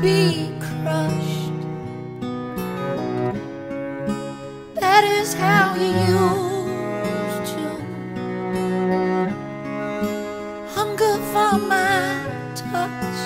be crushed. That is how you used to hunger for my touch.